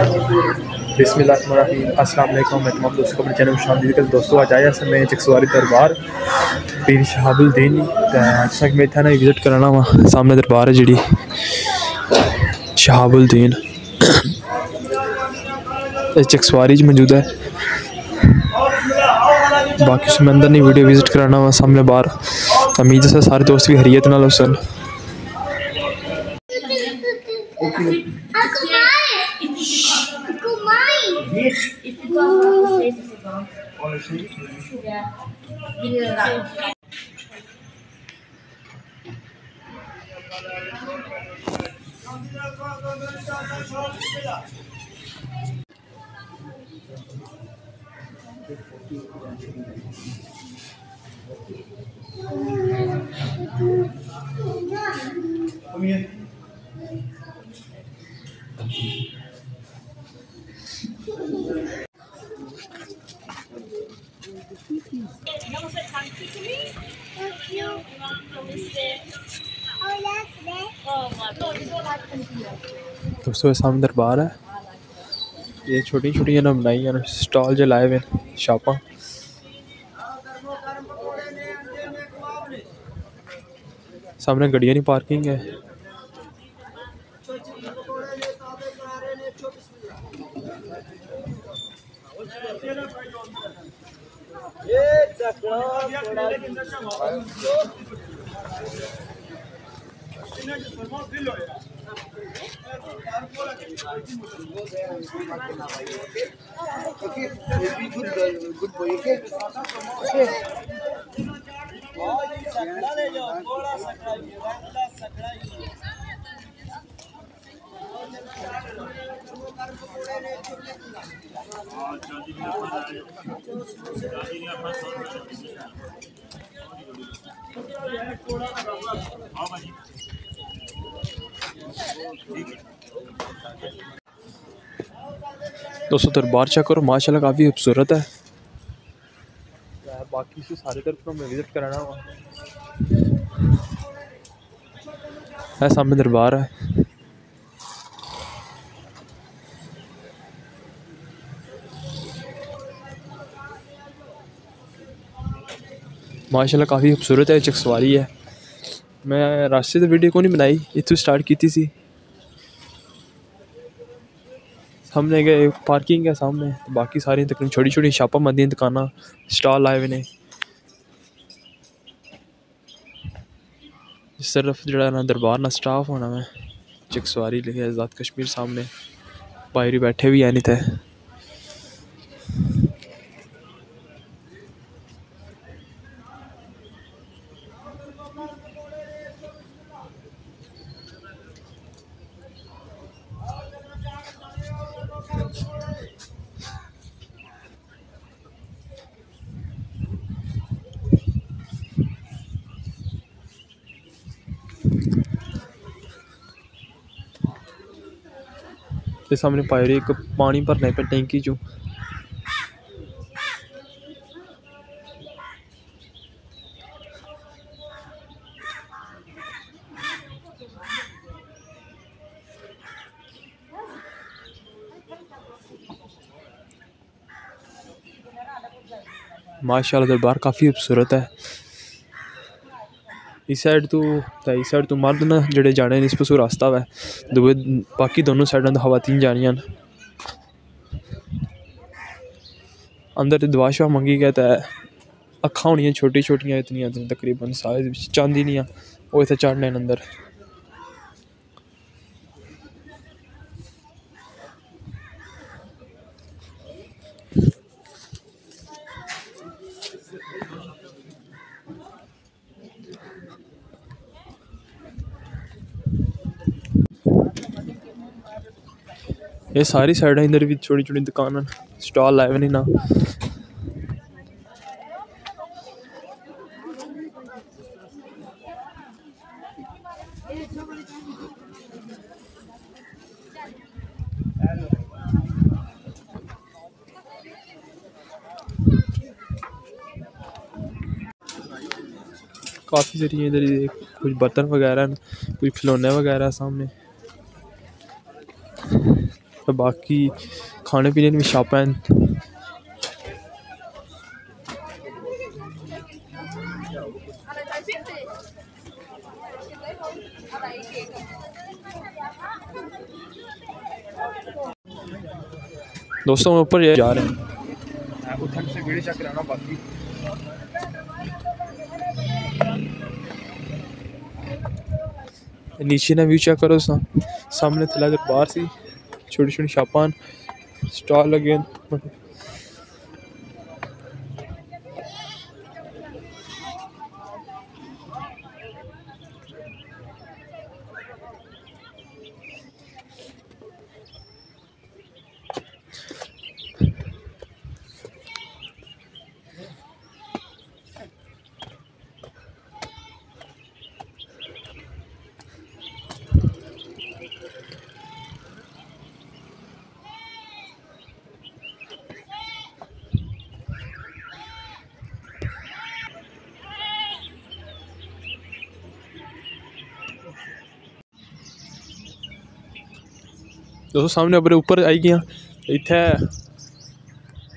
अस्सलाम वालेकुम मैं तमाम दोस्तों को अपने चैनल में शामिल कर दोस्तों आज आया मैं चकसवारी दरबार, पीर कि मैं इतना विज़िट कराना वा, सामने दरबार है जी शहाबुद्दीन। चकसवारी मौजूद है। बाकी उसमें अंदर नहीं वीडियो विज़िट कराना वा, सामने बाहर। उम्मीद सारे दोस्त भी हरियत सन 我的洗，对呀，一个人打。दोस्तों सामने दरबार है। ये छोटी छोटी ना बनाई हैं स्टॉल जो लाए हुए शापा। सामने गड्डियाँ की पार्किंग है। Okay, be good girl, good boy, okay? Okay. दोस्तों दरबार चेक करो माशाल्लाह काफ़ी खूबसूरत है। बाकी से सारी तरफ़ मैं विज़िट कराना हुआ है सामने दरबार है। माशाल्लाह काफ़ी खूबसूरत है चकसवारी है। मैं रास्ते से वीडियो को नहीं बनाई? इतों स्टार्ट की थी सी। सामने गए पार्किंग है सामने तो बाकी सारी तकरीबन छोटी छोटी छापा मंदी दुकाना। स्टॉल आए हुए ने सिर्फ़ जरा दरबार ना स्टाफ होना मैं। चकसवारी लिखे आज़ाद कश्मीर सामने। बाहरी बैठे भी है नहीं थे आपके सामने पाई रही एक पानी भरने पर टैंकी चू। माशाल्लाह दरबार काफ़ी खूबसूरत है। इस साइड तो इस साइड तो मर्द न जेह्ड़े जाने इस पासों रास्ता वै दुए बाकी दोनों साइडां तो खवातीन जानियाँ न अंदर दुआ शवा मंगी गए ते अक्खां होनियाँ छोटी छोटियाँ इतनियाँ तकरीबन साइज़ चांदी दियाँ ओह् इत्थै चढ़ने न अंदर ये सारी साइडें इधर भी छोटी छोटी दुकान स्टॉल लाए हुए ना काफ़ी सारी इधर कुछ बर्तन वगैरह कुछ खिलौने वगैरह सामने ते बाकी खाने पीने बी शापां न दोस्तों, हम ऊपर जा रहे हैं। नीचे ना व्यू चेक करो, सामने थल्ला दरबार सी। छोटी छोटी छापां स्टॉल लगे न दोस्तों सामने अपने ऊपर आई गया इत्थै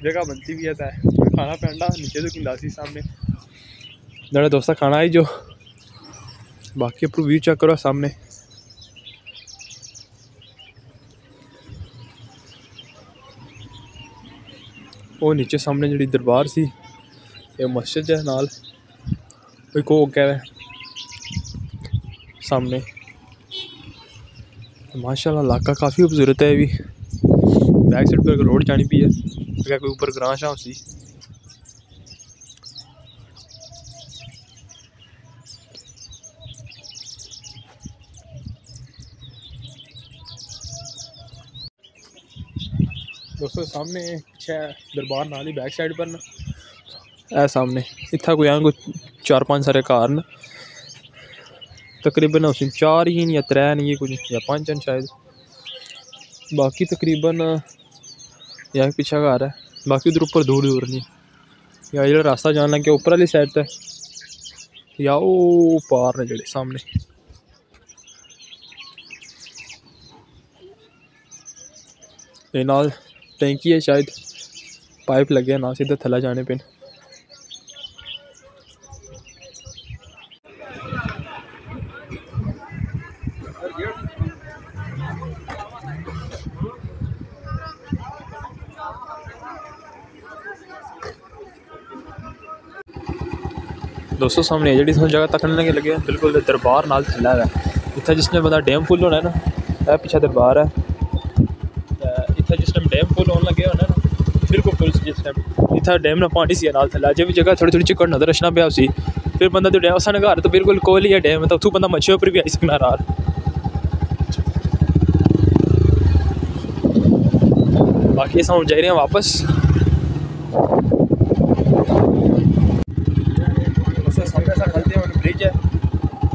जगह बनती भी है तै खाना पैंदा नीचे तो किंदा सी सामने जेह्ड़ा दोस्ता खाना आई जो बाकी उप्पर व्यू चेक करो सामने ਉਹ ਨੀਚੇ ਸਾਹਮਣੇ ਜਿਹੜੀ ਦਰਬਾਰ ਸੀ ਇਹ ਮਸਜਿਦ ਹੈ ਨਾਲ ਇੱਕ ਉਹ ਅੱਗੇ ਹੈ ਸਾਹਮਣੇ माशाल्लाह, इलाका काफ़ी खूबसूरत है भी बैक साइड पर रोड जानी पी है अगर कोई ऊपर ग्रां शां सी दोस्तों, सामने पीछे दरबार नाल बैक साइड पर न। ए सामने, इत्थै कोई आं चार पंज सारे घर न। तकरीबन उस चार ही या त्रै न कुछ या पंज न शायद। बाकी तकरीबन या पीछे घर है। बाकी उधर उप्पर दूर दूर नहीं। या जेह्ड़ा रास्ता जान लग्गेआ उप्पर आह्ली साइड ते। या ओह् पार न जेह्ड़े सामने। ये नाल टैंकी है शायद। पाइप लगे ना सीधे थल्ले जाने पे न। दोस्तों, सामने जेह्ड़ी जगह तक्कन लगे लगे बिल्कुल दरबार नाल थल्लै गै। इत्थै जिस टाइम बंदा डैम फुल होना है ना एह् पिच्छे दरबार है। इत्थै जिस टाइम डैम फुल होन लगे होना ना, बिल्कुल फुल जिस टाइम, इत्थै डैम ना पानी सी नाल थल्लै। अजें बी जगह थोड़ी थोड़ी चिक्कड़ नज़र रछना पेआ उसी, फिर बंदा ते डैम, साढ़े घर तो बिल्कुल कोल ही है डैम तो उत्थूं बंदा मच्छी उप्पर बी आई सकना रात। अस हून जाई रहे हैं वापस। सामने सा खलते ब्रिज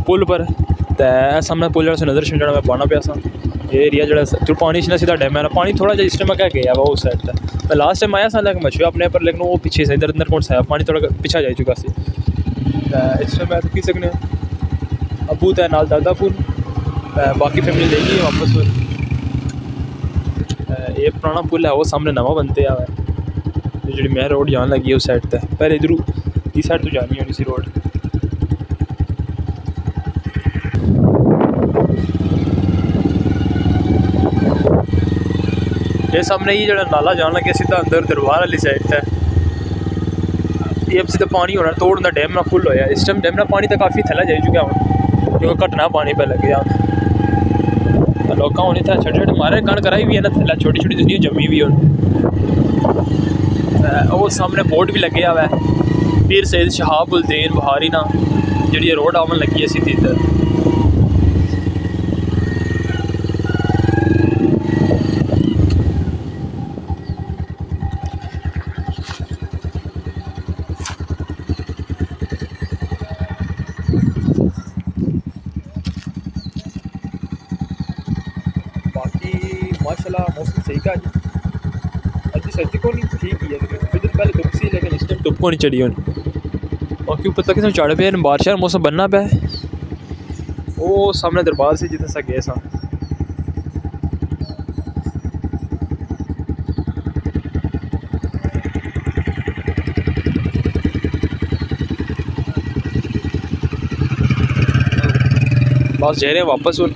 पुल पर। ते सामने पुल जेह्ड़ा नज़र छंडना मैं पाना सा। एह् एरिया जेह्ड़ा जो पानी छना सीधा डैम है ना पानी थोड़ा जिहा इस टाइम अग्गें गया वो उस साइड ते। मैं लास्ट टाइम आया सा लेकिन मछुआ अपने पर लेकिन वो पीछे से इधर अंदर कौन सा है पानी थोड़ा पीछे जा चुका सी। इस टाइम मैं दिक्खी सकने। अबू ते नाल दादा पुल। बाकी फैमिली लेई गई वापस। एह् पुराना पुल है वो सामने नवा बनते आ ते जेह्ड़ी मैं रोड जान लगी उस साइड ते पैह्ले इद्धरू इस साइड तो जानी होनी सी रोड ये सामने ये जेह्ड़ा नाला जान लगे सीधा अंदर दरबार वाली साइड ते ये अब सीधा पानी होना तोड़ डैम ना फुल होया इस टाइम डैम ना पानी तो काफ़ी थल्लै जाई चुका हून क्योंकि घटना पानी पे लग हून लोकां हून इत्थै छोटे छोटे मारे, कण कराई भी है ना थल्लै छोटी छोटी दुनिया जम्मी भी हून सामने बोर्ड भी लगे हुआ है। पीर सैद शहाबुद्दीन बहारी ना जी रोड आवन लगी है सीधी इद्धर। ਪਹਿਲਾਂ ਮੌਸਮ ਸਹੀ ਕਾ ਜੀ ਅੱਜ ਸਰਦੀ ਕੋਣੀ ਠੀਕ ਹੀ ਹੈ कुछ दिन पहले धुप सी लेकिन इस टाइम धुप को नहीं चढ़ी होनी। बाकी उपर तक चढ़ पे बारिश मौसम बनना पे वो सामने दरबार से जितने सा गए सा। बस जा रहे हैं वापस उन